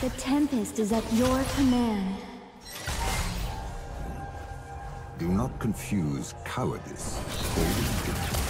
The Tempest is at your command. Do not confuse cowardice weakness.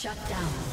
Shut down.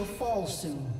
Will fall soon.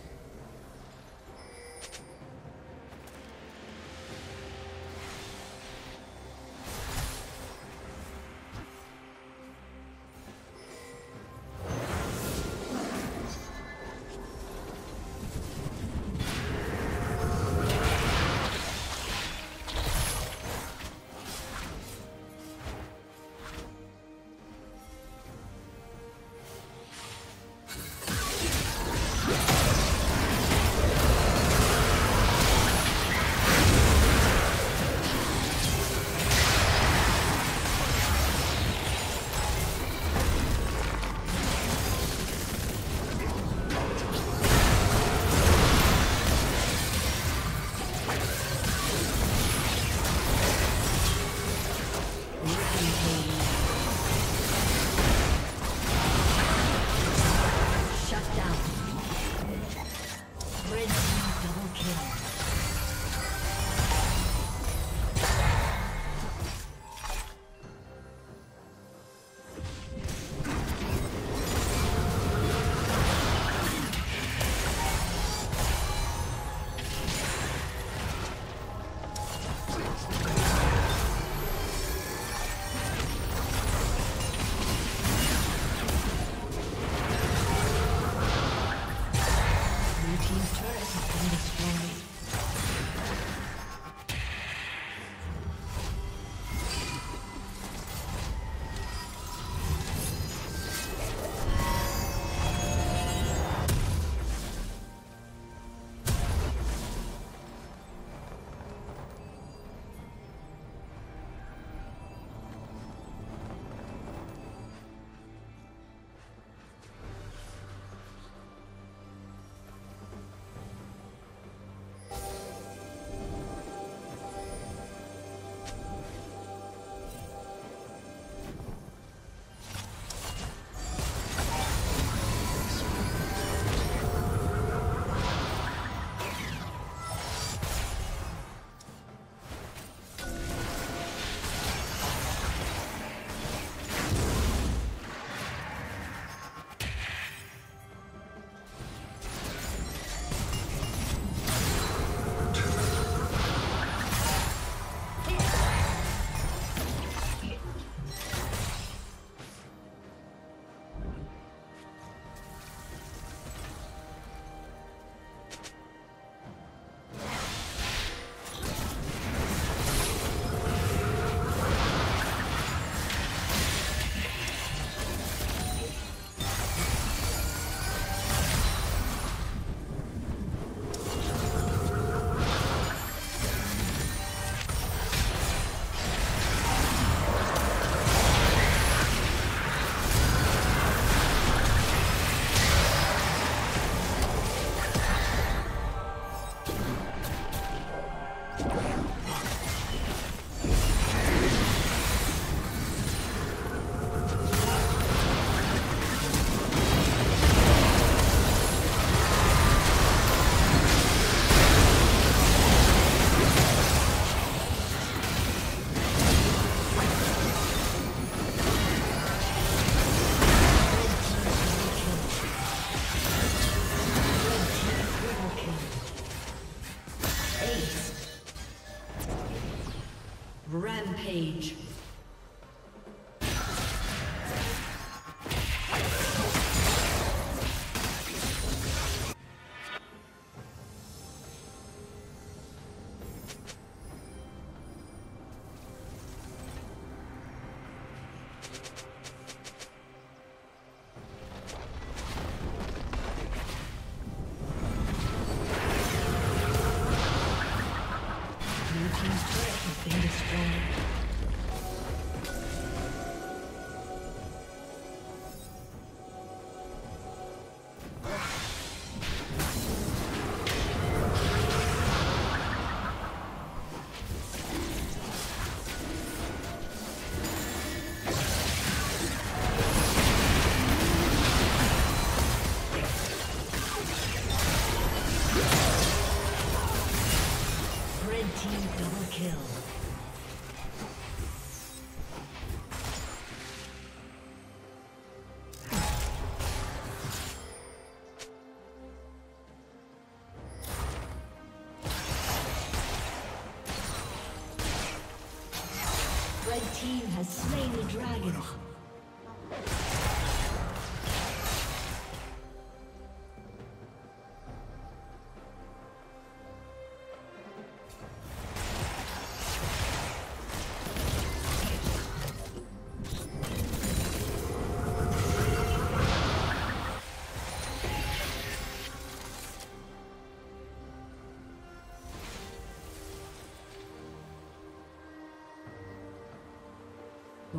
Rampage. Dragon.